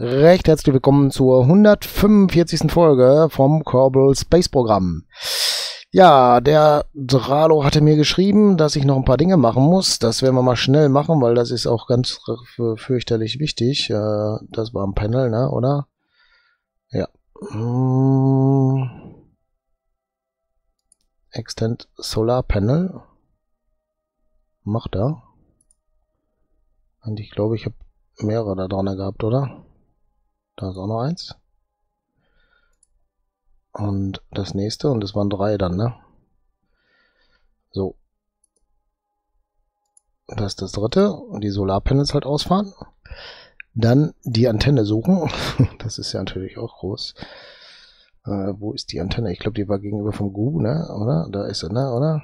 Recht herzlich willkommen zur 145. Folge vom Kerbal Space Programm. Ja, der Dralo hatte mir geschrieben, dass ich noch ein paar Dinge machen muss. Das werden wir mal schnell machen, weil das ist auch ganz fürchterlich wichtig. Das war ein Panel, ne, oder? Ja. Hm. Extend Solar Panel. Macht er. Und ich glaube, ich habe mehrere da dran gehabt, oder? Da ist auch noch eins. Und das nächste, und das waren drei dann, ne? So. Das ist das dritte. Und die Solarpanels halt ausfahren. Dann die Antenne suchen. das ist ja natürlich auch groß. Äh, wo ist die Antenne? Ich glaube, die war gegenüber vom GU, ne? Oder? Da ist sie, ne? Oder?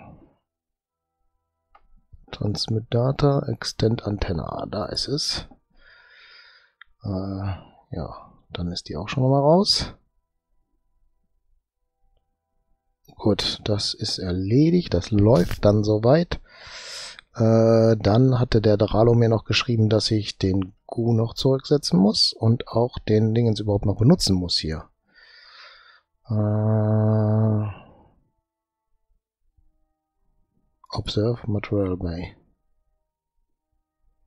Transmit Data, Extend Antenna. Da ist es. Äh, ja, dann ist die auch schon mal raus. Gut, das ist erledigt. Das läuft dann soweit. Äh, dann hatte der Dralo mir noch geschrieben, dass ich den GU noch zurücksetzen muss und auch den Dingens überhaupt noch benutzen muss hier. Äh, Observe Material Bay.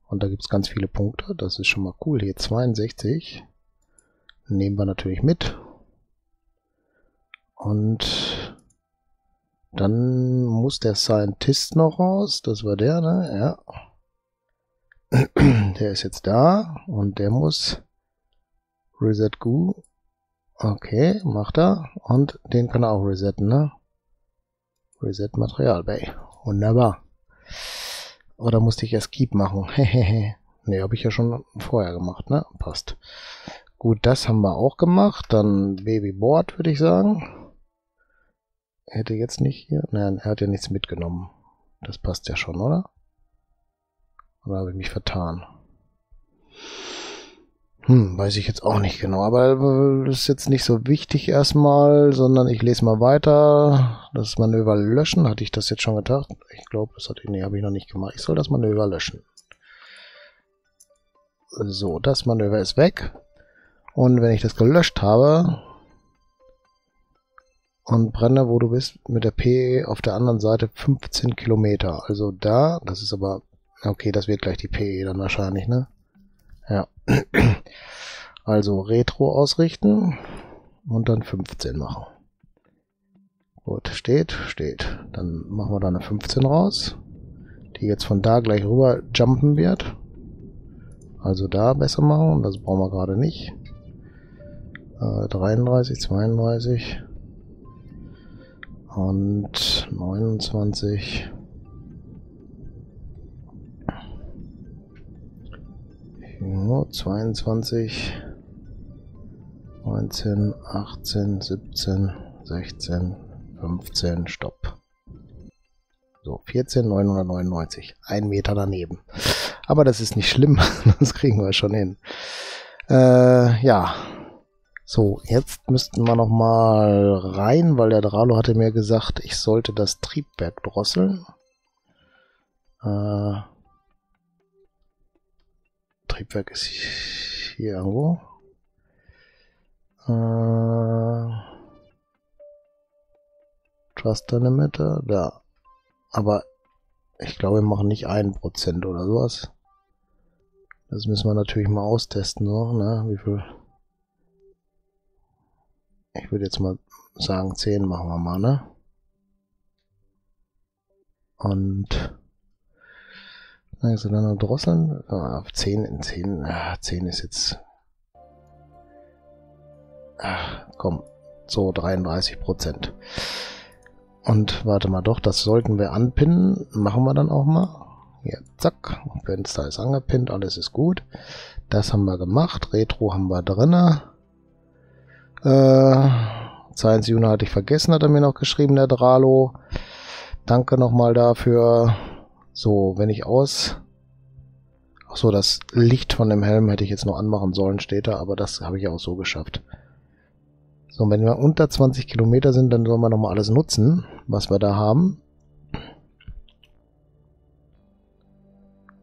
Und da gibt es ganz viele Punkte. Das ist schon mal cool. Hier 62. Nehmen wir natürlich mit. Und dann muss der Scientist noch raus. Das war der, ne? Ja. Der ist jetzt da. Und der muss Reset Goo. Okay, macht er. Und den kann er auch resetten, ne? Reset Material Bay. Wunderbar. Oder musste ich erst Keep machen? Hehehe. ne, habe ich ja schon vorher gemacht, ne? Passt. Gut, das haben wir auch gemacht. Dann Babyboard, würde ich sagen. Hätte jetzt nicht hier... Nein, er hat ja nichts mitgenommen. Das passt ja schon, oder? Oder habe ich mich vertan? Hm, weiß ich jetzt auch nicht genau, aber das ist jetzt nicht so wichtig erstmal, sondern ich lese mal weiter. Das Manöver löschen, hatte ich das jetzt schon gedacht? Ich glaube, das hatte ich, nee, habe ich noch nicht gemacht. Ich soll das Manöver löschen. So, das Manöver ist weg. Und wenn ich das gelöscht habe und brenne, wo du bist, mit der PE auf der anderen Seite 15 Kilometer. Also da, das ist aber, okay, das wird gleich die PE dann wahrscheinlich, ne? Ja. Also Retro ausrichten und dann 15 machen. Gut, steht, steht. Dann machen wir da eine 15 raus, die jetzt von da gleich rüber jumpen wird. Also da besser machen, das brauchen wir gerade nicht. Äh, 33, 32 und 29. 22, 19, 18, 17, 16, 15, Stopp. So, 14, 999. Ein Meter daneben. Aber das ist nicht schlimm. Das kriegen wir schon hin. Äh, ja. So, jetzt müssten wir noch mal rein, weil der Dralo hatte mir gesagt, ich sollte das Triebwerk drosseln. Äh, Triebwerk ist hier irgendwo. Äh, Trust Limiter, da. Aber ich glaube, wir machen nicht ein Prozent oder sowas. Das müssen wir natürlich mal austesten, so, ne? Wie viel? Ich würde jetzt mal sagen, 10 machen wir mal, ne? Und also dann noch drosseln. Ah, 10 in 10. Ah, 10 ist jetzt. Ach, komm. So, 33 Prozent. Und warte mal doch, das sollten wir anpinnen. Machen wir dann auch mal. Hier, zack. Fenster ist angepinnt, alles ist gut. Das haben wir gemacht. Retro haben wir drinne. Äh, Science Unit hatte ich vergessen, hat er mir noch geschrieben, der Dralo. Danke nochmal dafür. So, wenn ich aus... Ach so, das Licht von dem Helm hätte ich jetzt noch anmachen sollen, steht da, aber das habe ich auch so geschafft. So, wenn wir unter 20 Kilometer sind, dann sollen wir nochmal alles nutzen, was wir da haben.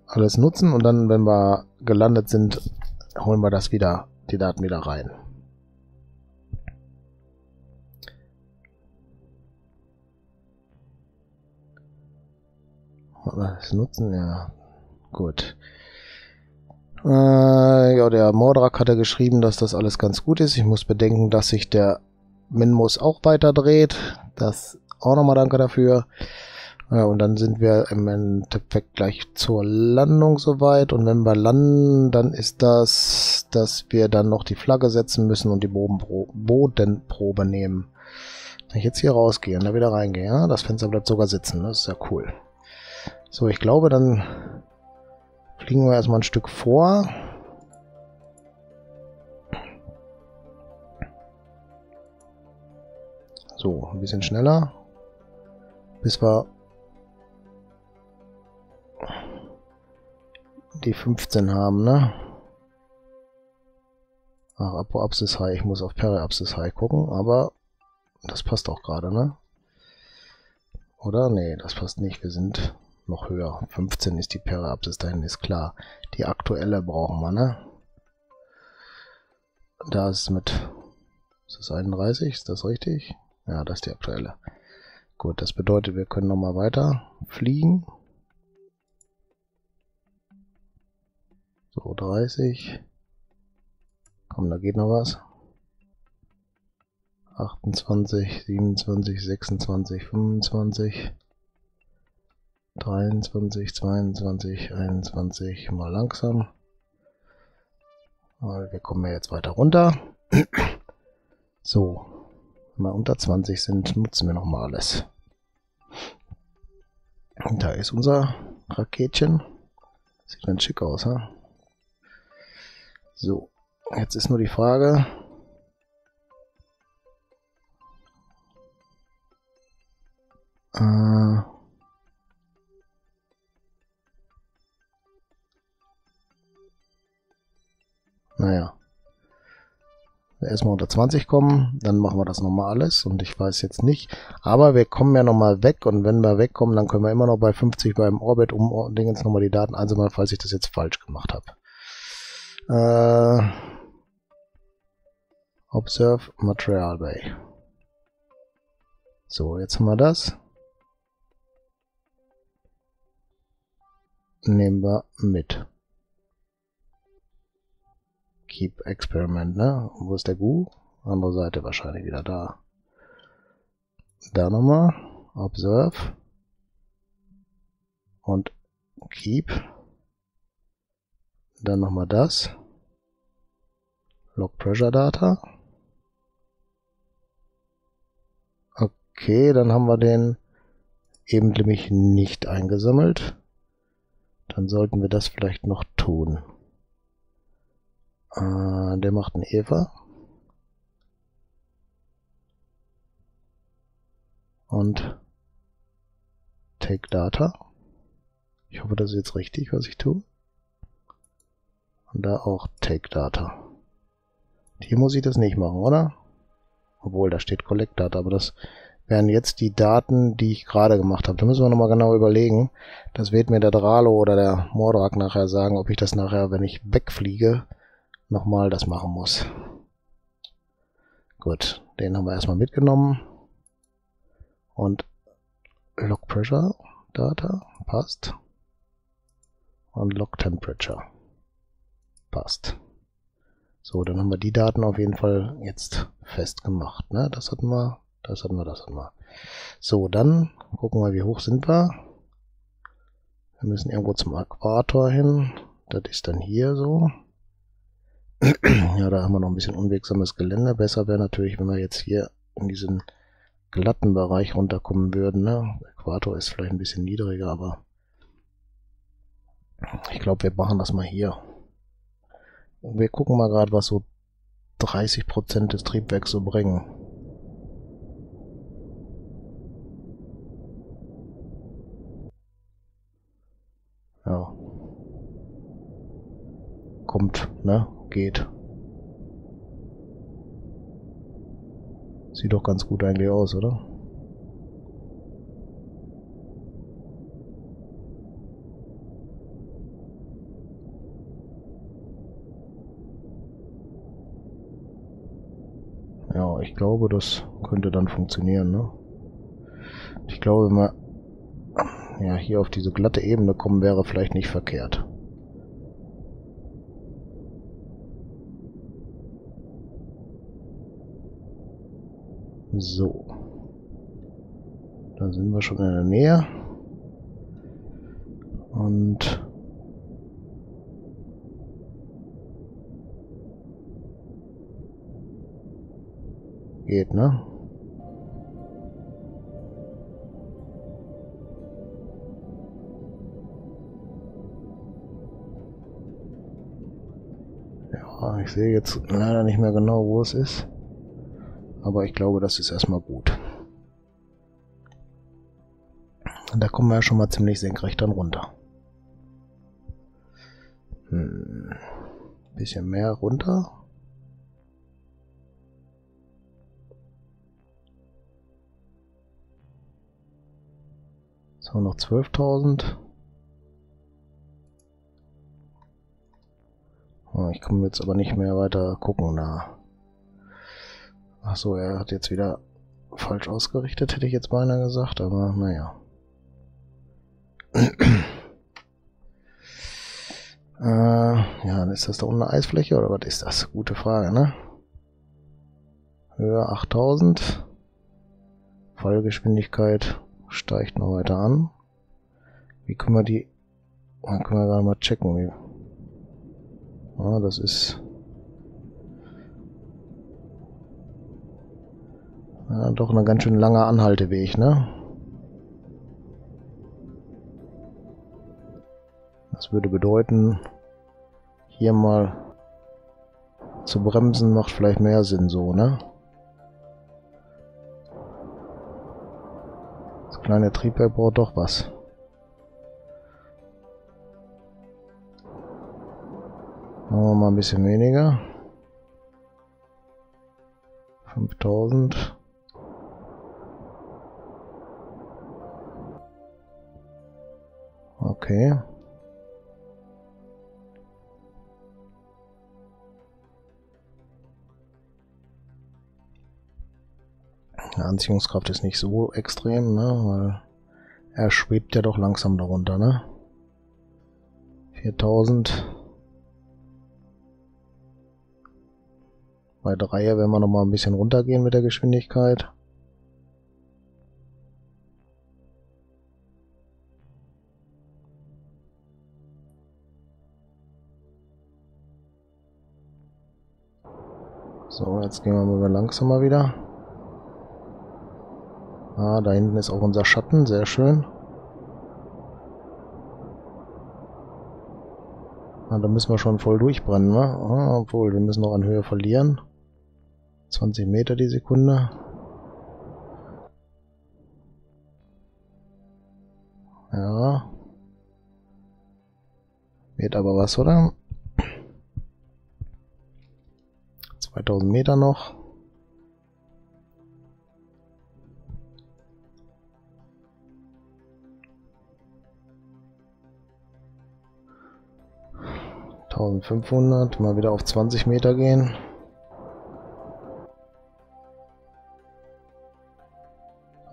Alles nutzen und dann, wenn wir gelandet sind, holen wir das wieder die Daten wieder rein. Was nutzen? Ja, gut. Äh, ja, der Mordrak hatte geschrieben, dass das alles ganz gut ist. Ich muss bedenken, dass sich der Minmus auch weiter dreht. Das auch nochmal danke dafür. Ja, und dann sind wir im Endeffekt gleich zur Landung soweit. Und wenn wir landen, dann ist das, dass wir dann noch die Flagge setzen müssen und die Bodenprobe nehmen. Wenn ich jetzt hier rausgehe und da wieder reingehe, ja, das Fenster bleibt sogar sitzen. Das ist ja cool. So, ich glaube, dann fliegen wir erstmal ein Stück vor. So, ein bisschen schneller. Bis wir die 15 haben, ne? Ach, Apoapsis High. Ich muss auf Periapsis High gucken, aber das passt auch gerade, ne? Oder? Nee, das passt nicht. Wir sind noch höher. 15 ist die Periapsis dahin, ist klar. Die aktuelle brauchen wir, ne? Da ist mit... Ist das 31? Ist das richtig? Ja, das ist die aktuelle. Gut, das bedeutet, wir können nochmal weiter fliegen. So, 30. Komm, da geht noch was. 28, 27, 26, 25. 23, 22, 21 mal langsam. Wir kommen ja jetzt weiter runter. So, wenn wir unter 20 sind, nutzen wir nochmal alles. Da ist unser Raketchen. Sieht ganz schick aus, ha? So, jetzt ist nur die Frage, äh, Naja. Erstmal unter 20 kommen, dann machen wir das nochmal alles und ich weiß jetzt nicht. Aber wir kommen ja nochmal weg und wenn wir wegkommen, dann können wir immer noch bei 50 beim Orbit um jetzt nochmal die Daten einsammeln, falls ich das jetzt falsch gemacht habe. Äh, Observe Material Bay. So, jetzt haben wir das. Nehmen wir mit. Keep Experiment, ne? Wo ist der Gu? Andere Seite wahrscheinlich wieder da. Da nochmal. Observe. Und Keep. Dann nochmal das. Log Pressure Data. Okay, dann haben wir den eben nämlich nicht eingesammelt. Dann sollten wir das vielleicht noch tun. Äh, der macht einen Eva. Und Take Data. Ich hoffe, das ist jetzt richtig, was ich tue. Und da auch Take Data. Hier muss ich das nicht machen, oder? Obwohl, da steht Collect Data, aber das wären jetzt die Daten, die ich gerade gemacht habe. Da müssen wir nochmal genau überlegen. Das wird mir der Dralo oder der Mordrak nachher sagen, ob ich das nachher, wenn ich wegfliege, nochmal das machen muss. Gut, den haben wir erstmal mitgenommen. Und Log Pressure Data passt. Und Log Temperature passt. So, dann haben wir die Daten auf jeden Fall jetzt festgemacht. Ne? Das hatten wir, das hatten wir, das hatten wir. So, dann gucken wir, wie hoch sind wir. Wir müssen irgendwo zum Äquator hin. Das ist dann hier so. Ja, da haben wir noch ein bisschen unwegsames Gelände. Besser wäre natürlich, wenn wir jetzt hier in diesen glatten Bereich runterkommen würden. Ne? Äquator ist vielleicht ein bisschen niedriger, aber ich glaube, wir machen das mal hier. Wir gucken mal gerade, was so 30% des Triebwerks so bringen. Ja. Kommt, ne? Geht. Sieht doch ganz gut eigentlich aus, oder? ich glaube, das könnte dann funktionieren. Ne? Ich glaube, wenn wir ja, hier auf diese glatte Ebene kommen, wäre vielleicht nicht verkehrt. So. Da sind wir schon in der Nähe. Und geht, ne? Ja, ich sehe jetzt leider nicht mehr genau, wo es ist. Aber ich glaube, das ist erstmal gut. Da kommen wir ja schon mal ziemlich senkrecht dann runter. Hm. Bisschen mehr runter. So, noch 12.000. Oh, ich komme jetzt aber nicht mehr weiter gucken da. Ach so, er hat jetzt wieder falsch ausgerichtet, hätte ich jetzt beinahe gesagt, aber naja. äh, ja, ist das da unten eine Eisfläche oder was ist das? Gute Frage, ne? Höhe 8000. Fallgeschwindigkeit steigt noch weiter an. Wie können wir die... Dann können wir gerade mal checken. Wie, ja, das ist... Ja, doch ein ganz schön langer Anhalteweg, ne? Das würde bedeuten, hier mal zu bremsen macht vielleicht mehr Sinn so, ne? Das kleine Triebwerk braucht doch was. Machen wir mal ein bisschen weniger. 5000. Okay. Anziehungskraft ist nicht so extrem, ne? Weil er schwebt ja doch langsam darunter, ne? 4000. Bei 3 werden wir noch mal ein bisschen runtergehen mit der Geschwindigkeit. So, jetzt gehen wir mal langsamer wieder. Ah, da hinten ist auch unser Schatten, sehr schön. Ah, da müssen wir schon voll durchbrennen, ne? Ah, obwohl, wir müssen noch an Höhe verlieren. 20 Meter die Sekunde. Ja. Wird aber was, oder? 2000 Meter noch. Tausendfünfhundert, mal wieder auf 20 Meter gehen.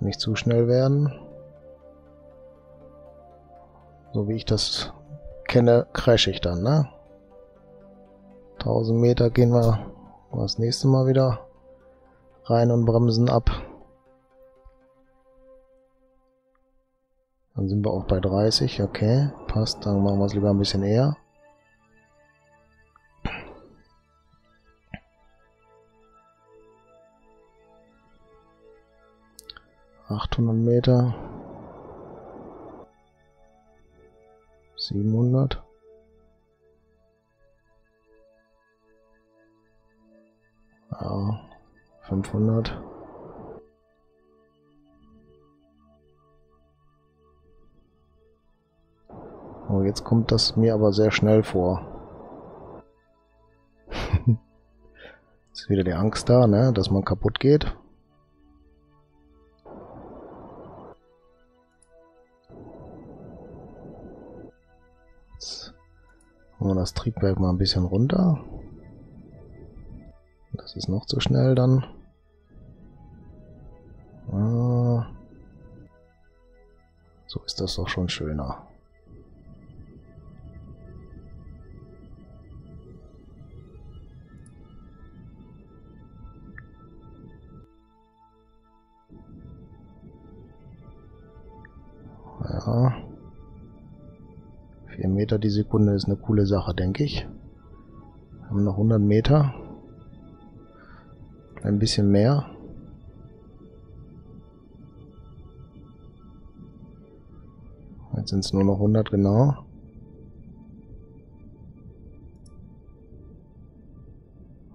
Nicht zu schnell werden. So wie ich das kenne, crash ich dann, ne? 1000 Meter gehen wir das nächste Mal wieder rein und bremsen ab. Dann sind wir auch bei 30, okay, passt, dann machen wir es lieber ein bisschen eher. Achthundert Meter. Siebenhundert. Ja, 500. Oh, jetzt kommt das mir aber sehr schnell vor. ist wieder die Angst da, ne, dass man kaputt geht. Jetzt machen wir das Triebwerk mal ein bisschen runter. Das ist noch zu schnell dann. Ah. So ist das doch schon schöner. Ja. 4 Meter die Sekunde ist eine coole Sache, denke ich. Wir haben noch 100 Meter. Ein bisschen mehr. Jetzt sind es nur noch 100 genau.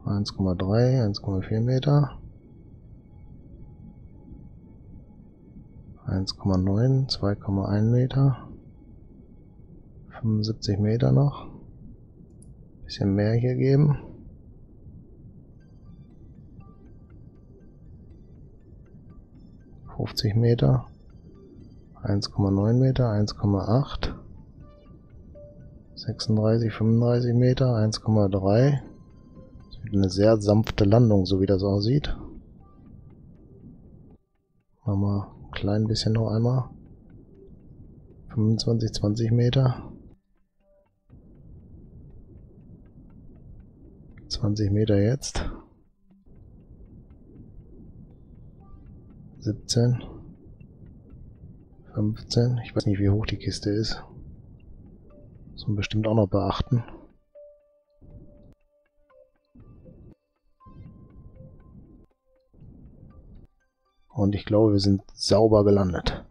Eins Komma drei, eins Komma vier Meter. 1,9, 2,1 Meter. 75 Meter noch. Bisschen mehr hier geben. Fünfzig Meter. 1,9 Meter, 1,8. 36, 35 Meter, 1,3. Das wird eine sehr sanfte Landung, so wie das aussieht. Machen wir ein klein bisschen noch einmal. 25, 20 Meter. 20 Meter jetzt. 17. 15. Ich weiß nicht, wie hoch die Kiste ist. Muss man bestimmt auch noch beachten. Und ich glaube, wir sind sauber gelandet.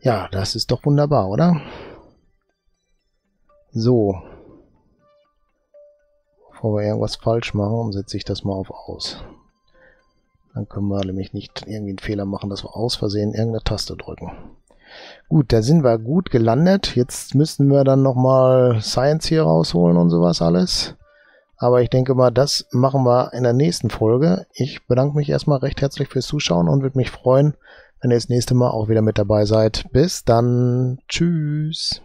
Ja, das ist doch wunderbar, oder? So. Bevor wir irgendwas falsch machen, setze ich das mal auf aus. Dann können wir nämlich nicht irgendwie einen Fehler machen, dass wir aus Versehen irgendeine Taste drücken. Gut, da sind wir gut gelandet. Jetzt müssten wir dann nochmal Science hier rausholen und sowas alles. Aber ich denke mal, das machen wir in der nächsten Folge. Ich bedanke mich erstmal recht herzlich fürs Zuschauen und würde mich freuen, wenn ihr das nächste Mal auch wieder mit dabei seid. Bis dann. Tschüss.